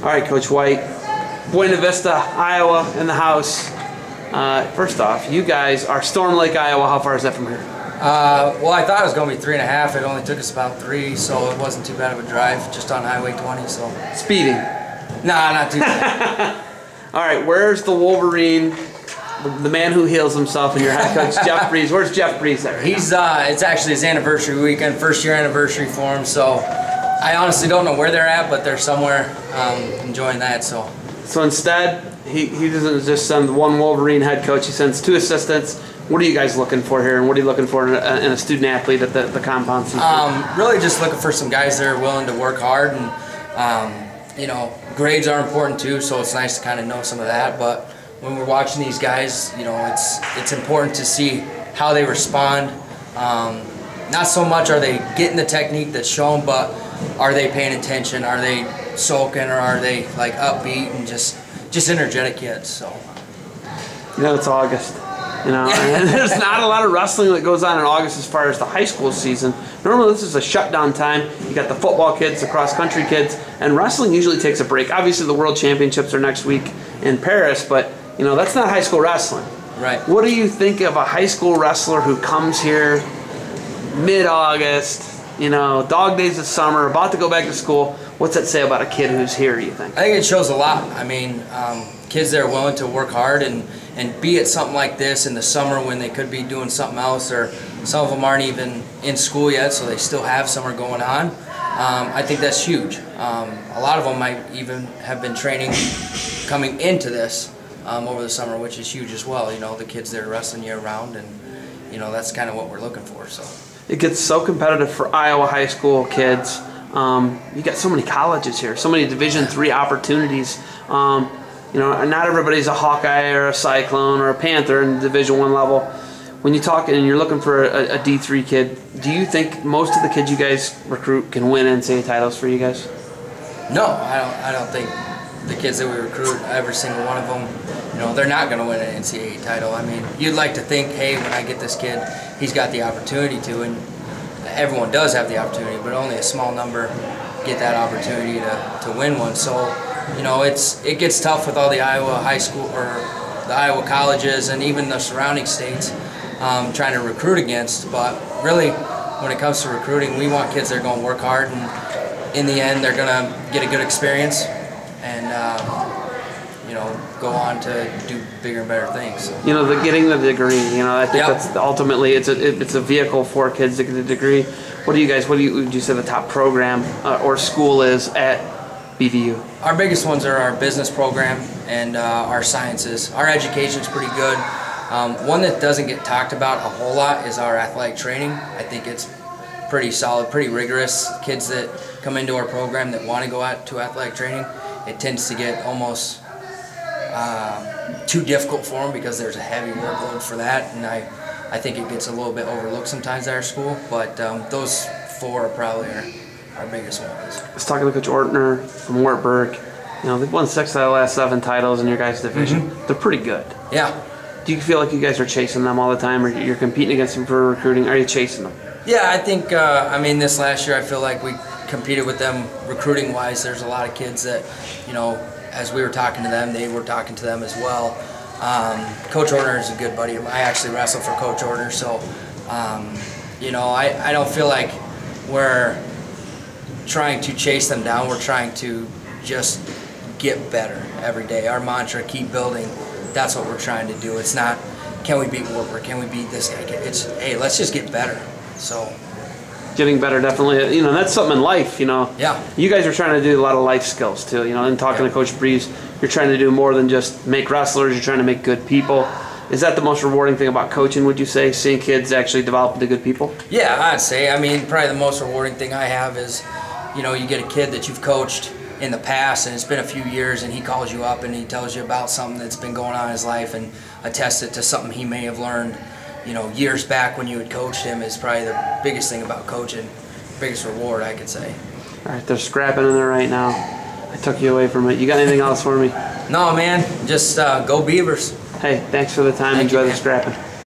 All right, Coach White. Buena Vista, Iowa, in the house. Uh, first off, you guys are Storm Lake, Iowa. How far is that from here? Uh, well, I thought it was going to be three and a half. It only took us about three, so it wasn't too bad of a drive, just on Highway 20. So, Speeding. nah, not too bad. All right, where's the Wolverine, the, man who heals himself, and your head coach Jeff Breeze? Where's Jeff Breeze at? Right He's uh, it's actually his anniversary weekend, first year anniversary for him. So, I honestly don't know where they're at, but they're somewhere um, enjoying that. So. So instead, he, he doesn't just send one Wolverine head coach. He sends two assistants. What are you guys looking for here, and what are you looking for in a, in a student athlete at the, the compound? um, really just looking for some guys that are willing to work hard, and um, you know, grades are important too. So it's nice to kind of know some of that. But when we're watching these guys, you know, it's it's important to see how they respond. Um, not so much are they getting the technique that's shown, but are they paying attention? Are they sulking, or are they like upbeat and just just energetic kids? So. You know, it's August. You know, and there's not a lot of wrestling that goes on in August as far as the high school season. Normally, this is a shutdown time. You got the football kids, the cross country kids, and wrestling usually takes a break. Obviously, the World Championships are next week in Paris, but you know that's not high school wrestling. Right. What do you think of a high school wrestler who comes here mid-August? You know, dog days of summer, about to go back to school. What's that say about a kid who's here? You think? I think it shows a lot. I mean, um, kids that are willing to work hard and, and be at something like this in the summer when they could be doing something else, or some of them aren't even in school yet, so they still have summer going on. Um, I think that's huge. Um, a lot of them might even have been training coming into this um, over the summer, which is huge as well. You know, the kids that are wrestling year round, and you know that's kind of what we're looking for. So. It gets so competitive for Iowa high school kids. Um, you got so many colleges here, so many Division three opportunities. Um, you know, not everybody's a Hawkeye or a Cyclone or a Panther in Division one level. When you talk and you're looking for a, a D three kid, do you think most of the kids you guys recruit can win NCAA titles for you guys? No, I don't. I don't think the kids that we recruit, every single one of them, you know, they're not going to win an NCAA title. I mean, you'd like to think, hey, when I get this kid, he's got the opportunity to, and everyone does have the opportunity, but only a small number get that opportunity to, to win one. So, you know, it's it gets tough with all the Iowa high school or the Iowa colleges and even the surrounding states um, trying to recruit against. But really, when it comes to recruiting, we want kids that are going to work hard, and in the end, they're going to get a good experience and uh, you know go on to do bigger and better things. You know, the getting the degree. You know, I think Yep. that's ultimately it's a it, it's a vehicle for kids to get a degree. What do you guys? What do you would you say the top program uh, or school is at BVU? Our biggest ones are our business program and uh, our sciences. Our education's pretty good. Um, one that doesn't get talked about a whole lot is our athletic training. I think it's pretty solid, pretty rigorous. Kids that come into our program that want to go out to athletic training, it tends to get almost uh, too difficult for them because there's a heavy workload for that, and I, I think it gets a little bit overlooked sometimes at our school. But um, those four are probably our, our biggest ones. Was talking to Coach Ortner from Wartburg. You know, they've won six out of the last seven titles in your guys' division. They're pretty good. Yeah, Do you feel like you guys are chasing them all the time, or you're competing against them for recruiting? Are you chasing them? Yeah, I think, uh, I mean, this last year I feel like we competed with them recruiting wise. There's a lot of kids that, you know, as we were talking to them, they were talking to them as well. Um, Coach Orner is a good buddy. I actually wrestle for Coach Orner, so, um, you know, I, I don't feel like we're trying to chase them down. We're trying to just get better every day. Our mantra, keep building, that's what we're trying to do. It's not, can we beat Wartburg? Can we beat this guy? It's, hey, let's just get better. So, Getting better, definitely. You know, that's something in life. You know. Yeah. You guys are trying to do a lot of life skills too. You know, and talking Yeah. to Coach Breeze, you're trying to do more than just make wrestlers. You're trying to make good people. Is that the most rewarding thing about coaching? Would you say seeing kids actually develop into good people? Yeah, I'd say. I mean, probably the most rewarding thing I have is, you know, you get a kid that you've coached in the past and it's been a few years and he calls you up and he tells you about something that's been going on in his life and attests it to something he may have learned, you know, years back when you had coached him is probably the biggest thing about coaching, biggest reward I could say. All right, they're scrapping in there right now. I took you away from it. You got anything else for me? No, man, just uh, go Beavers. Hey, thanks for the time. Thank you, Enjoy the man. scrapping.